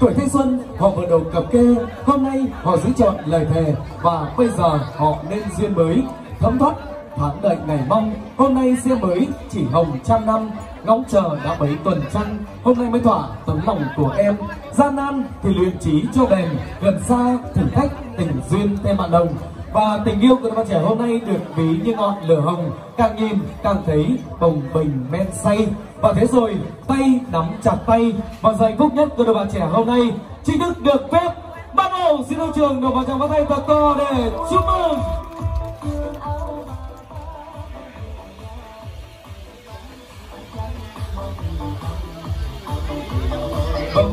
Tuổi thanh xuân, họ vừa đầu cập kê, hôm nay họ giữ chọn lời thề và bây giờ họ nên duyên mới, thấm thoát tháng đợi ngày mong. Hôm nay xe mới chỉ hồng trăm năm, ngóng chờ đã mấy tuần trăng, hôm nay mới thỏa tấm lòng của em. Gian nan thì luyện trí cho bền, gần xa thử thách tình duyên thêm bạn đồng. Và tình yêu của các bạn trẻ hôm nay được ví như ngọn lửa hồng, càng nhìn càng thấy bồng bềnh men say. Và thế rồi, tay nắm chặt tay và giây phút nhất của các bạn trẻ hôm nay chính thức được phép bắt đầu xin đấu trường được vào trong phát tay thật to để chúc mừng.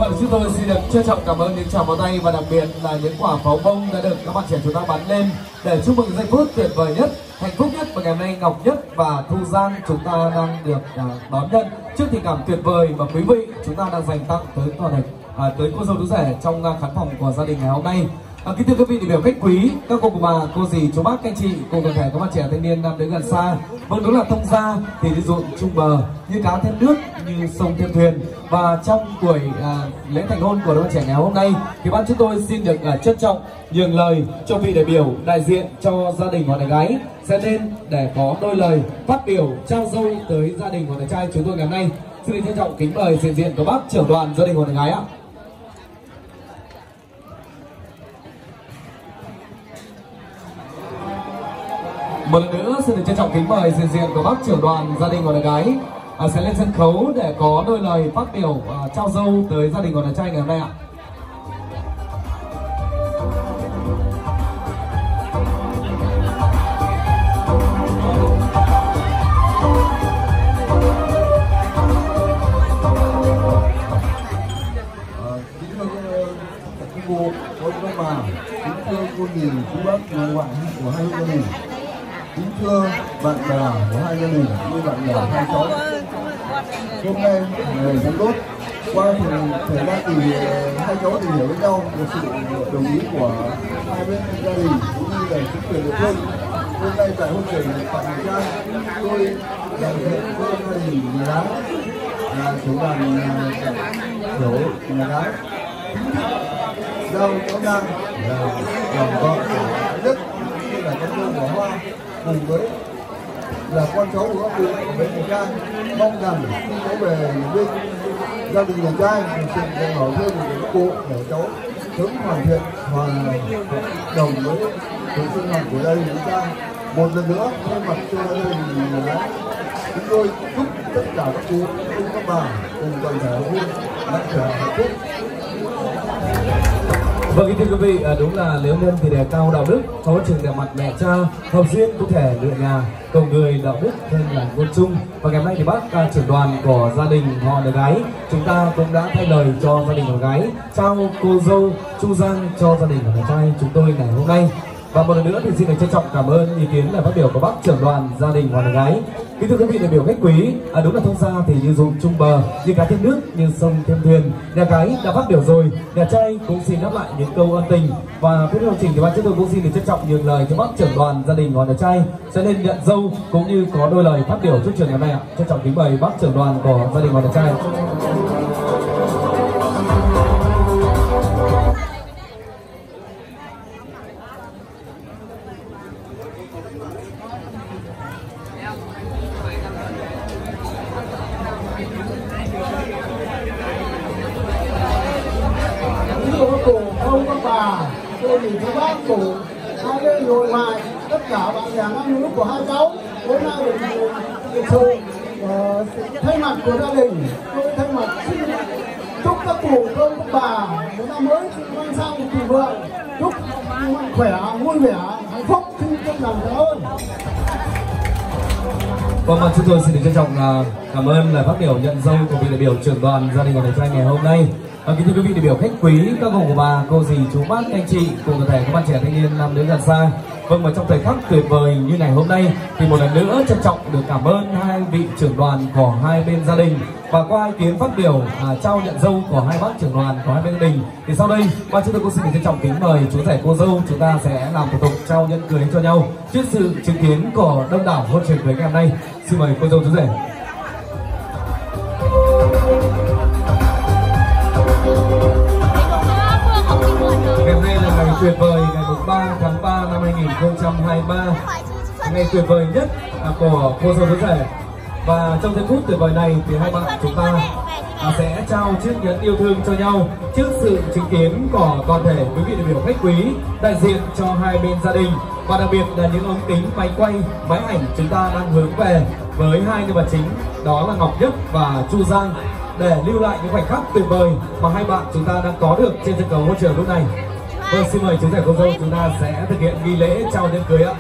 Vâng, chúng tôi xin được trân trọng cảm ơn những tràng pháo tay và đặc biệt là những quả pháo bông đã được các bạn trẻ chúng ta bắn lên để chúc mừng giây phút tuyệt vời nhất, hạnh phúc nhất và ngày hôm nay Ngọc Nhất và Thu Giang chúng ta đang được à, đón nhận trước tình cảm tuyệt vời và quý vị chúng ta đang dành tặng tới toàn thể à, tới cô dâu chú rể trong à, khán phòng của gia đình ngày hôm nay. À, kính thưa quý vị đại biểu khách quý, các cô bà, cô dì, chú bác, anh chị cùng toàn thể các bạn trẻ thanh niên nam đến gần xa. Vâng đúng là thông gia thì đi ruộng trung bờ như cá thêm nước, như sông thêm thuyền. Và trong buổi à, lễ thành hôn của đôi trẻ ngày hôm nay thì ban chúng tôi xin được à, trân trọng nhường lời cho vị đại biểu đại diện cho gia đình hoàng đại gái sẽ lên để có đôi lời phát biểu trao dâu tới gia đình hoàng đại trai chúng tôi ngày hôm nay. Xin trân trọng kính mời diện diện của bác trưởng đoàn gia đình hoàng đại gái ạ. Một lần nữa xin được trân trọng kính mời diện diện của bác trưởng đoàn gia đình của đàn gái. À, sẽ lên sân khấu để có đôi lời phát biểu à, trao dâu tới gia đình của đàn trai ngày hôm nay ạ. À, ờ, kính thưa cô cô các bà kính thưa cô dì chú bác nhà ngoại của hai gia đình kính thưa bạn bè của hai gia đình như bạn bè hai cháu. Hôm nay ngày giám tốt qua thời, thời gian thì ờ, hai cháu tìm hiểu với nhau được sự đồng ý của hai bên gia đình cũng như là chính quyền địa phương. Hôm nay tại hôn trường tại Hà Giang tôi đại diện cho gia đình nhà đá là chủ đoàn ờ, kiểu nhà đá. Giao có đang là lòng vợ của đức như là con dâu của hoa cùng với là con cháu của các cụ của bên nhà trai mong rằng khi cháu về bên gia đình nhà trai, thì sự dạy bảo thêm của các cụ để cháu sớm hoàn thiện, hoàn đồng với cuộc sinh hoạt của gia đình nhà trai. Một lần nữa, thay mặt cho gia đình nhà gái chúng tôi chúc tất cả các cụ, các bà cùng toàn thể học viên mạnh khỏe hạnh phúc Vâng kính thưa quý vị, à, đúng là nếu nhân thì đề cao đạo đức, có trường đẹp mặt mẹ cha, học duyên có thể lựa nhà, cầu người đạo đức hơn là ngôn chung. Và ngày hôm nay thì bác à, trưởng đoàn của gia đình họ nữ gái, chúng ta cũng đã thay lời cho gia đình họ gái trao cô dâu Chu Giang cho gia đình của nhà trai chúng tôi ngày hôm nay. Và một lần nữa thì xin được trân trọng cảm ơn ý kiến là phát biểu của bác trưởng đoàn gia đình hoàng gái. Kính thưa quý vị đại biểu khách quý, à, đúng là thông gia thì như dùng trung bờ, như cá thêm nước, như sông thêm thuyền. Nhà gái đã phát biểu rồi, nhà trai cũng xin đáp lại những câu ân tình. Và tiếp theo trình thì ban chúng tôi cũng xin được trân trọng nhường lời cho bác trưởng đoàn gia đình hoàng nhà trai sẽ lên nhận dâu cũng như có đôi lời phát biểu trước trường ngày hôm nay ạ. Trân trọng kính mời bác trưởng đoàn của gia đình hoàng nhà trai. Thưa các cụ ông các bà cô dì chú bác cụ hai bên nội ngoài, tất cả bạn bè nam nữ của hai cháu hôm nay được được sự thay mặt của gia đình tôi thay mặt xin các cụ ông các bà một năm mới mang sang một thịnh vượng chúc mạnh khỏe vui vẻ hạnh phúc xin chân thành cảm ơn Vâng, và chúng tôi xin được trân trọng à, cảm ơn lời phát biểu nhận dâu của vị đại biểu trưởng đoàn gia đình của đại trai ngày hôm nay. À, kính thưa quý vị đại biểu khách quý, các cô của bà, cô dì, chú bác, anh chị cùng toàn thể các bạn trẻ thanh niên nam đến gần xa. Vâng và trong thời khắc tuyệt vời như ngày hôm nay thì một lần nữa trân trọng được cảm ơn hai vị trưởng đoàn của hai bên gia đình. Và qua ý kiến phát biểu à, trao nhận dâu của hai bác trưởng đoàn của hai bên gia đình thì sau đây ban chúng tôi cũng xin trân trọng kính mời chú rể cô dâu chúng ta sẽ làm thủ tục trao nhẫn cưới cho nhau trước sự chứng kiến của đông đảo hôn trường cưới ngày hôm nay. Xin mời cô dâu chú rể. Tuyệt vời ngày 3 tháng 3 năm 2023 ngày tuyệt vời nhất của cô dâu chú rể. Và trong giây phút tuyệt vời này thì hai bạn chúng ta sẽ trao chiếc nhẫn yêu thương cho nhau trước sự chứng kiến của toàn thể quý vị đại biểu khách quý đại diện cho hai bên gia đình. Và đặc biệt là những ống kính máy quay, máy ảnh chúng ta đang hướng về với hai nhân vật chính, đó là Ngọc Nhất và Chu Giang. Để lưu lại những khoảnh khắc tuyệt vời mà hai bạn chúng ta đang có được trên sân khấu hỗ trợ lúc này. Vâng, xin mời chú rể cô dâu chúng ta sẽ thực hiện nghi lễ trao nhẫn cưới ạ.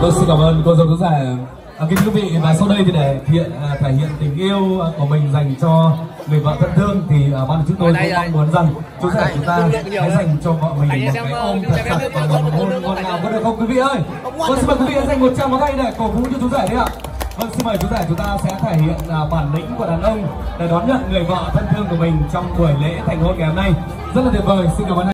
Vâng, xin cảm ơn cô dâu chú rể. À, kính quý vị và sau đây thì để hiện à, thể hiện tình yêu của mình dành cho người vợ thân thương thì à, ban chúng tôi cũng mong muốn rằng chú rể chúng ta hãy dành cho vợ mình một cái ôm thật chặt và một hôn ngon ngào có được không quý vị ơi? Vâng, xin mời quý vị hãy dành một tràng vào tay để cổ vũ cho chú rể đi ạ. Vâng, xin mời chú rể chúng ta sẽ thể hiện à, bản lĩnh của đàn ông để đón nhận người vợ thân thương của mình trong buổi lễ thành hôn ngày hôm nay. Rất là tuyệt vời. Xin cảm ơn.